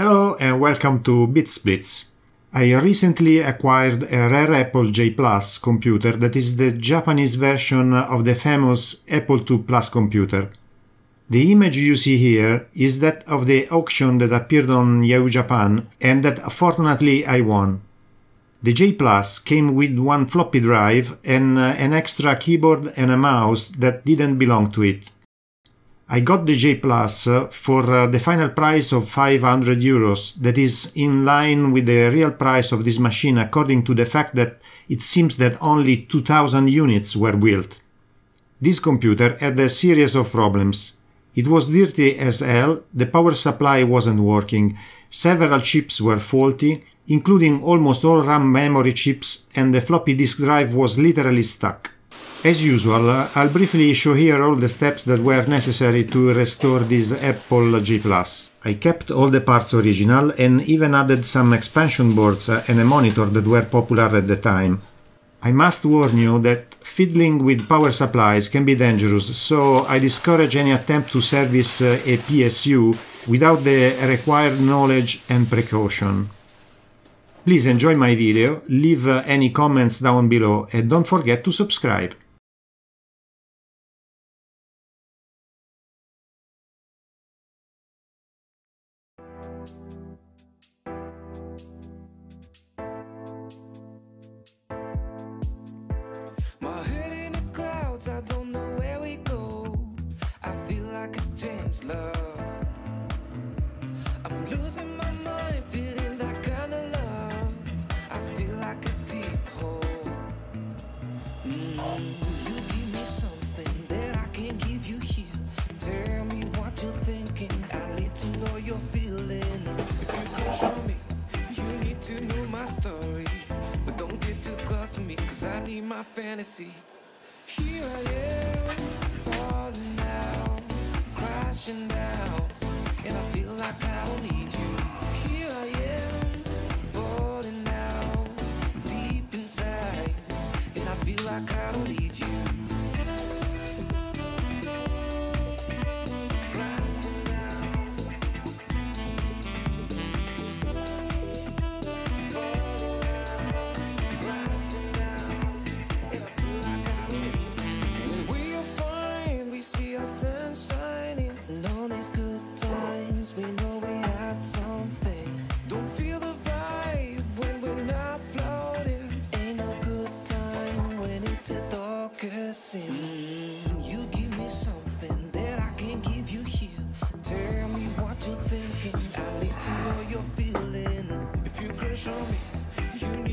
Hello and welcome to BitSplits. I recently acquired a rare Apple J Plus computer that is the Japanese version of the famous Apple II Plus computer. The image you see here is that of the auction that appeared on Yahoo Japan and that fortunately I won. The J Plus came with one floppy drive and uh, an extra keyboard and a mouse that didn't belong to it. I got the J Plus for uh, the final price of 500 euros, that is in line with the real price of this machine according to the fact that it seems that only 2000 units were built. This computer had a series of problems. It was dirty as hell, the power supply wasn't working, several chips were faulty, including almost all RAM memory chips, and the floppy disk drive was literally stuck. As usual, I'll briefly show here all the steps that were necessary to restore this Apple J+. I kept all the parts original and even added some expansion boards and a monitor that were popular at the time. I must warn you that fiddling with power supplies can be dangerous, so I discourage any attempt to service uh, a PSU without the required knowledge and precaution. Please enjoy my video, leave uh, any comments down below and don't forget to subscribe. Fantasy.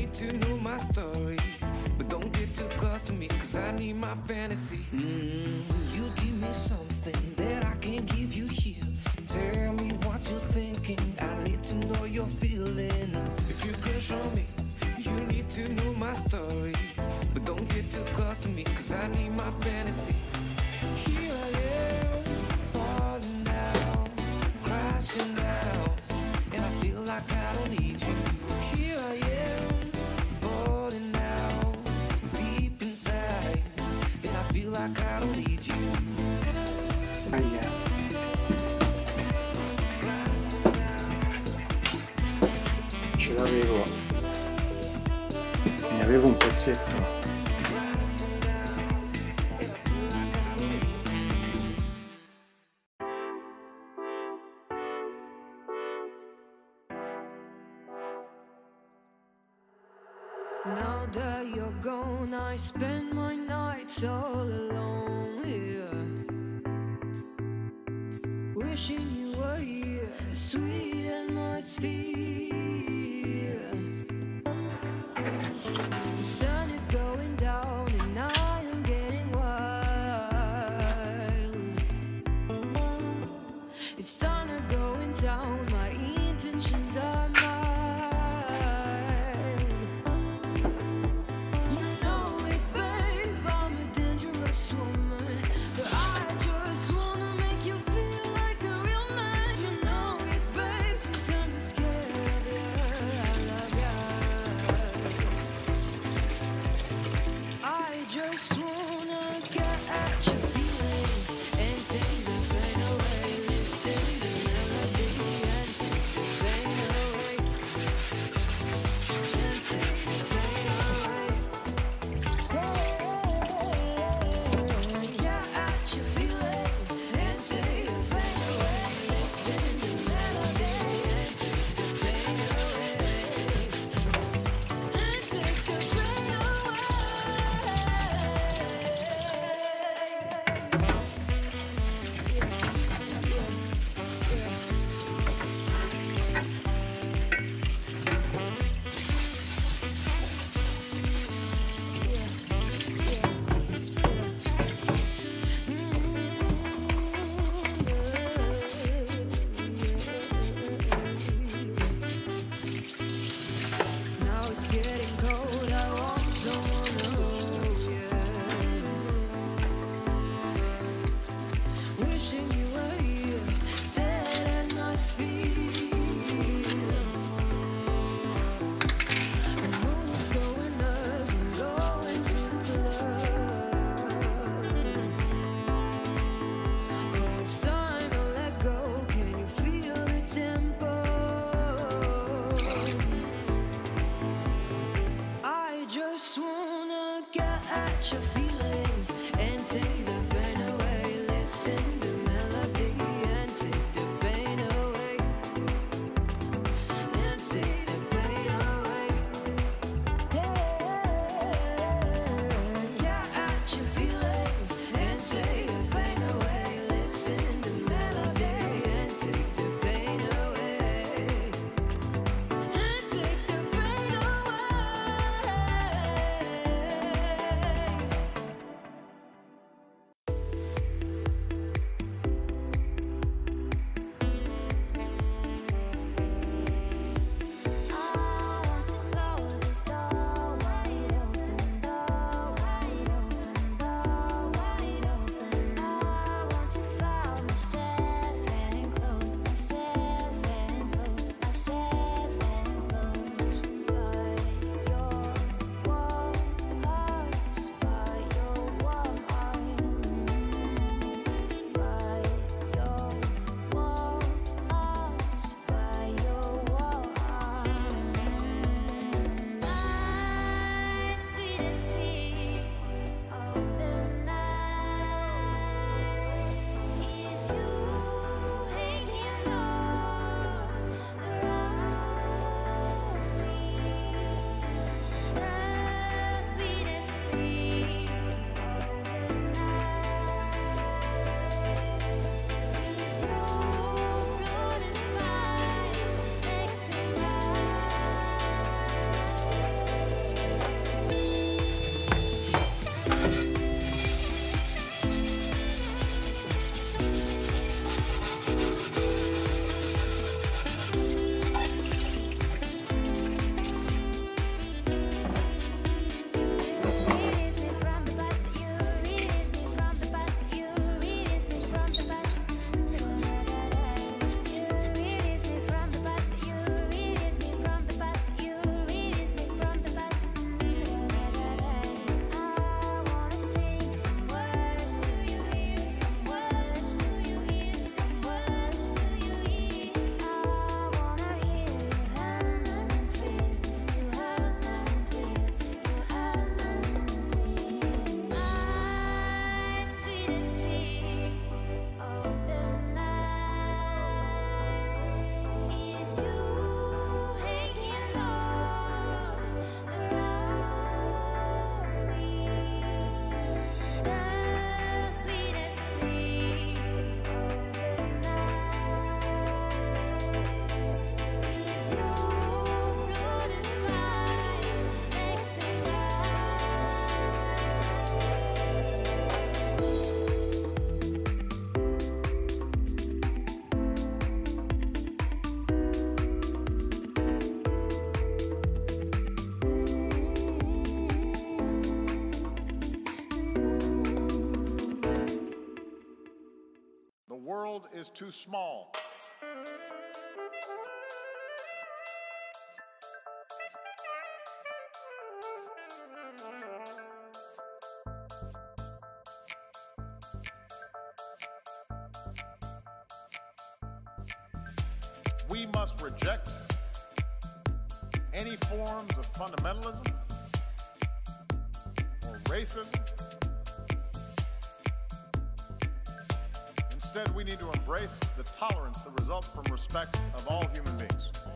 Need to know my story. But don't get too close to me, cause I need my fantasy. Mm, you give me something that I can't give you here. Tell me what you're thinking. I need to know you're feeling. If you crush on me, you need to know my story. But don't get too close to me, cause I need caro Luigi. Ce l'avevo. Ne avevo un pezzetto. Atmosphere. Your feet. too small. We must reject any forms of fundamentalism or racism Instead, we need to embrace the tolerance that results from respect of all human beings.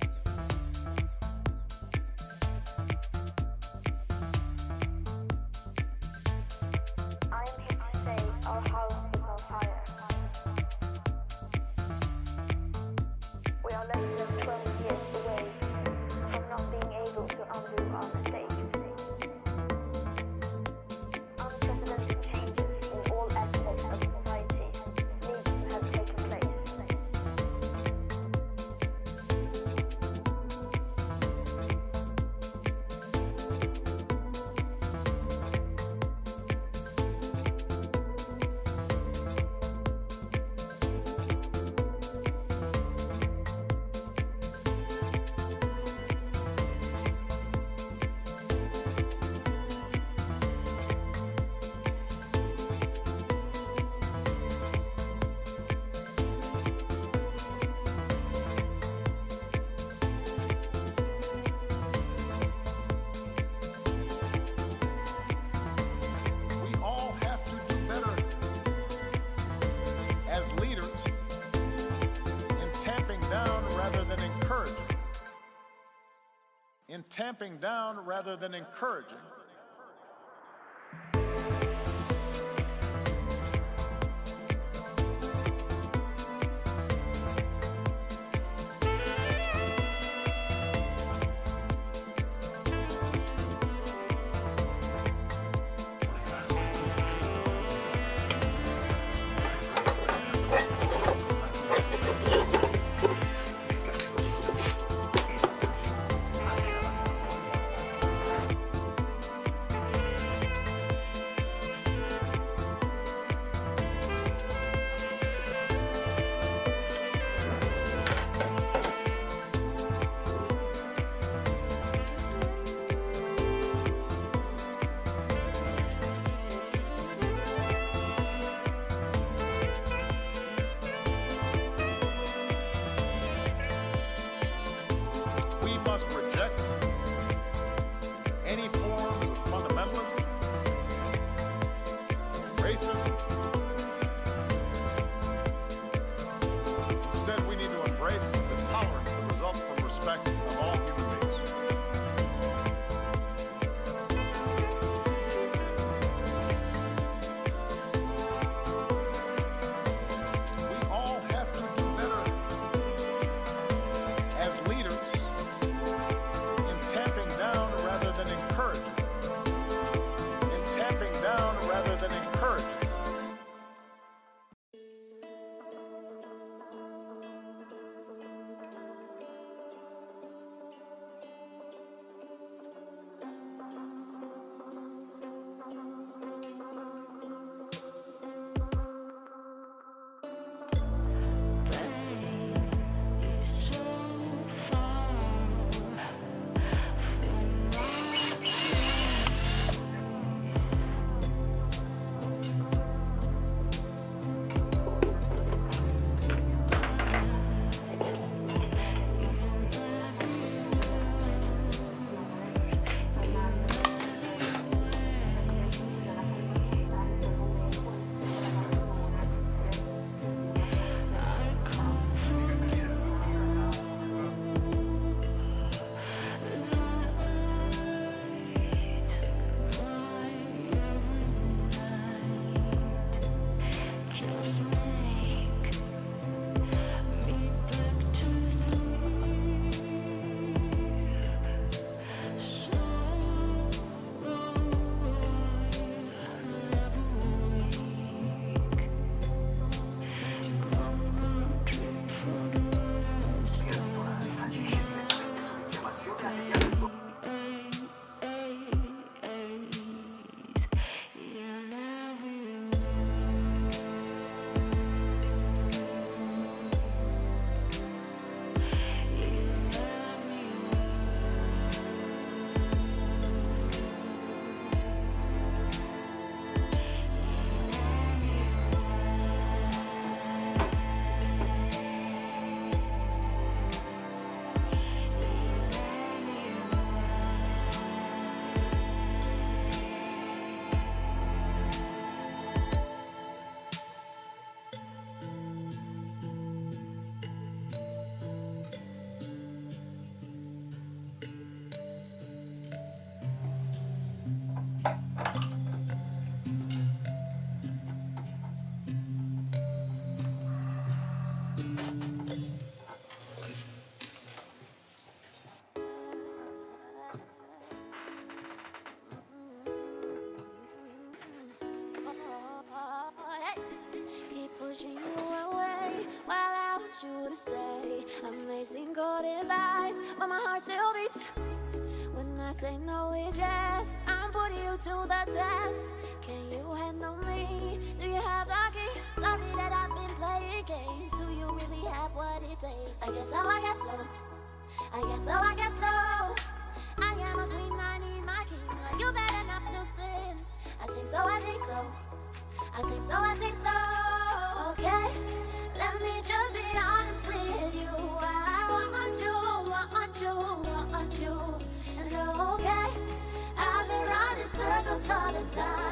Tamping down rather than encouraging say no, it's yes. I'm putting you to the test. Can you handle me? Do you have the key? Sorry that I've been playing games. Do you really have what it takes? I guess so, I guess so. I guess so, I guess so. I am a queen, I need my king. Are you bad enough to sin? I think so, I think so. I think so, I think so. outside.